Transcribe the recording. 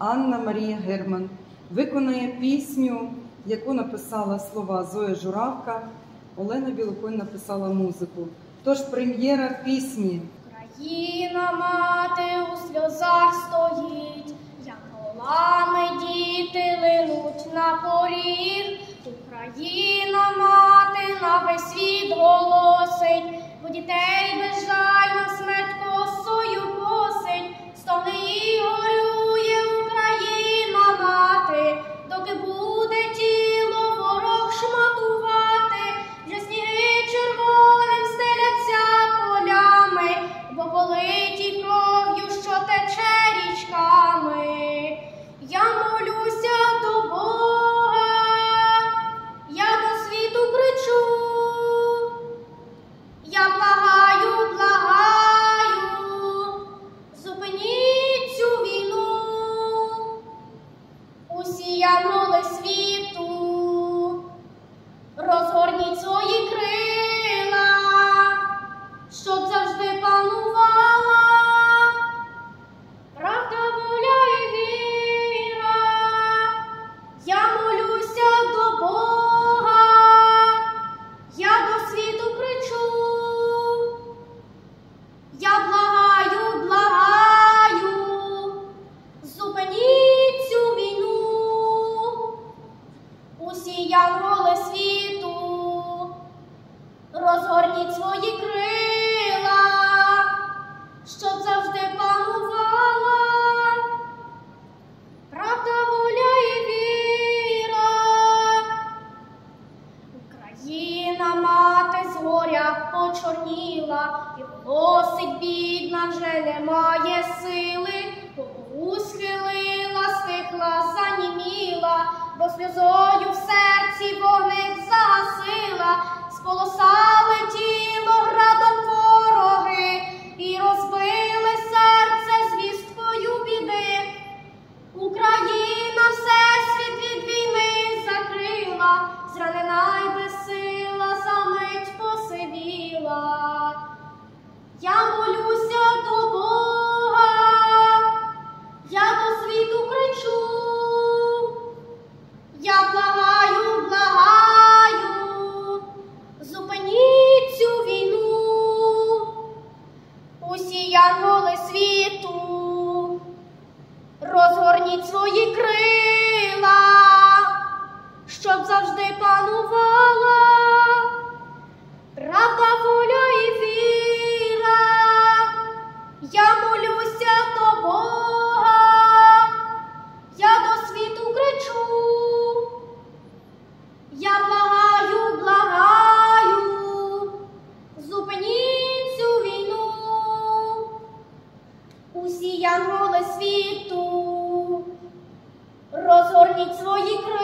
Анна Марія Герман виконає пісню, яку написала слова Зоя Журавка. Олена Білоконь написала музику. Тож прем'єра пісні. Країна мати у сльозах стоїть, як голами діти линуть на поріг. Україна мати на весь світ голосить, бо дітей безжально смерть янголи світу, розгорніть свої крила, щоб завжди панувала правда, воля і віра. Україна мати з горя почорніла, і голосить бідна вже немає сили, голову схилила, стихла, заніміла, бо сльозою в серці сполосали тіло градом вороги і розбили серце звісткою біди. Україна все світ від війни закрила, зранена завжди панувала. Правда, воля і віра. Я молюся до Бога, я до світу кричу, я благаю, благаю, зупиніть цю війну. Усі янголи світу, розгорніть свої крила,